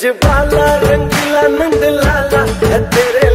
जबाला रंगीला नंद लाला है तेरे